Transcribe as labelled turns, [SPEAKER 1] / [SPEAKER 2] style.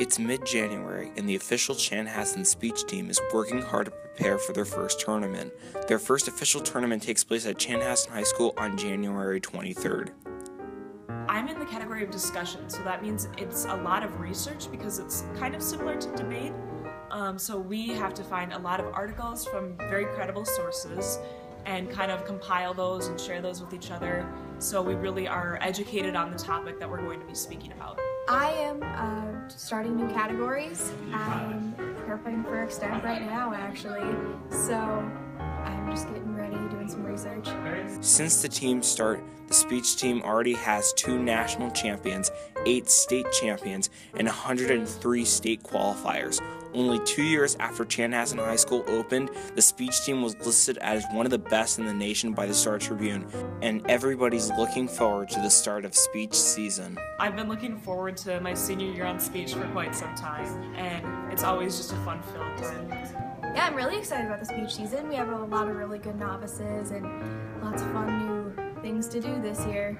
[SPEAKER 1] It's mid January, and the official Chanhassen speech team is working hard to prepare for their first tournament. Their first official tournament takes place at Chanhassen High School on January 23rd.
[SPEAKER 2] I'm in the category of discussion, so that means it's a lot of research because it's kind of similar to debate. Um, so we have to find a lot of articles from very credible sources and kind of compile those and share those with each other so we really are educated on the topic that we're going to be speaking about.
[SPEAKER 3] I am uh, starting new categories. I'm prepping for extemp right now, actually. So I'm just getting
[SPEAKER 1] Since the team start, the speech team already has two national champions, eight state champions, and 103 state qualifiers. Only two years after Chanhassen High School opened, the speech team was listed as one of the best in the nation by the Star Tribune, and everybody's looking forward to the start of speech season.
[SPEAKER 2] I've been looking forward to my senior year on speech for quite some time, and it's always just a fun filled time.
[SPEAKER 3] Yeah, I'm really excited about the speech season. We have a lot of really good novices and lots of fun new things to do this year.